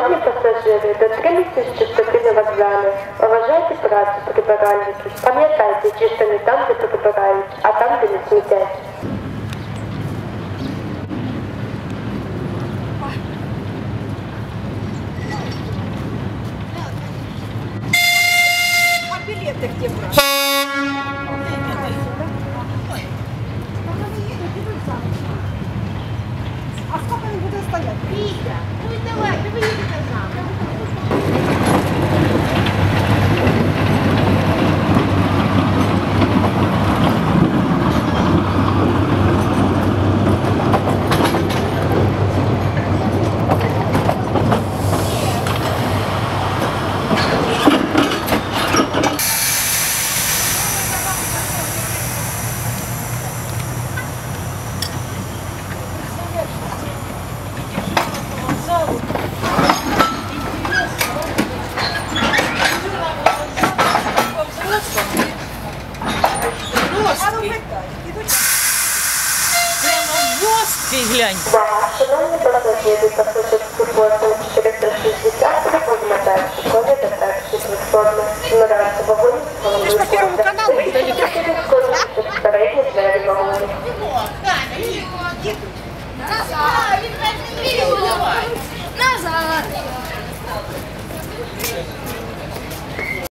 Шановні пасажири, дотримуйтесь чистоти на вокзалі. Вважайте працю прибиральників. Пам'ятайте, чисто не там, де прибирають, а там, де не смітять. А билеты где брать? А сколько они будут стоять? Вітя, ну і давай, ти виїдете Глянь. Увага! Шановні пасажири, пасажирський першої платформи. Наразі вагонів з головою Ти ж по Первому потяг. каналу Вихід через колесо, передні двері вагонів. Назад! Назад!